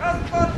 As